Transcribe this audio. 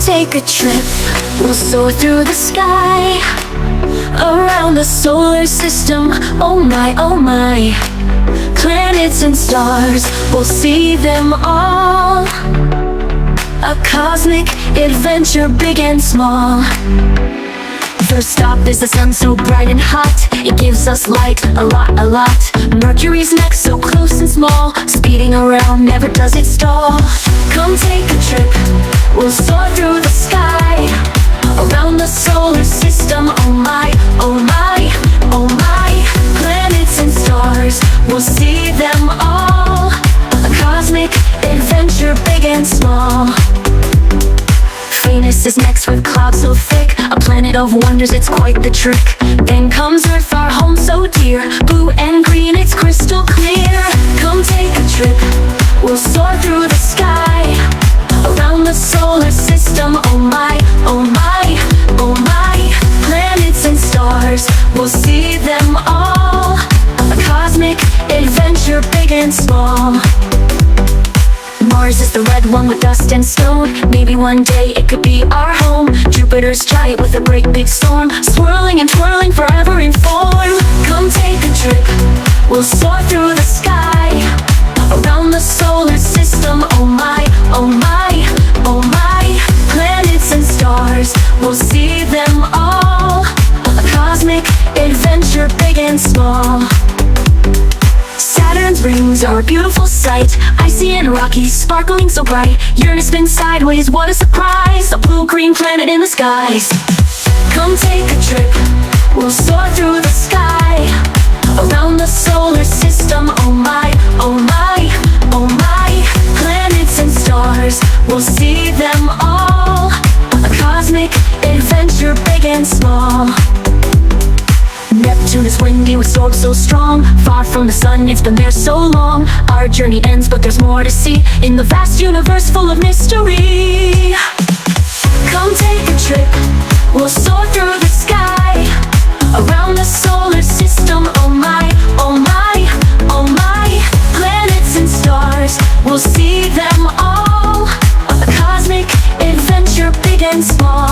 Take a trip, we'll soar through the sky Around the solar system, oh my, oh my. Planets and stars, we'll see them all. A cosmic adventure, big and small. First stop is the sun so bright and hot. It gives us light, a lot, a lot. Mercury's next so close and small. Speeding around, never does it stall. Come take a trip, we'll soar through the sky Around the solar system, oh my, oh my, oh my Planets and stars, we'll see them all. A cosmic adventure, big and small. Venus is next with clouds so thick. A planet of wonders, it's quite the trick. Then comes Earth, our home so dear. Blue and green, we'll see them all. A cosmic adventure, big and small. Mars is the red one with dust and stone. Maybe one day it could be our home. Jupiter's giant with a great big storm. Swirling and twirling forever in form. Come take a trip, we'll soar through the sky. Around the solar system, oh my, oh my, oh my. Planets and stars, we'll see them all. A cosmic adventure, big and small. Saturn's rings are a beautiful sight. Icy and rocky, sparkling so bright. Uranus spins sideways, what a surprise. A blue-green planet in the skies. Come take a trip, we'll soar through the sky. Around the solar system, oh my, oh my, oh my. Planets and stars, we'll see them all. A cosmic adventure, big and small Neptune is windy with swords so strong. Far from the sun, it's been there so long. Our journey ends, but there's more to see. In the vast universe full of mystery. Come take a trip, we'll soar through the sky. Around the solar system, oh my, oh my, oh my. Planets and stars, we'll see them all. A cosmic adventure, big and small.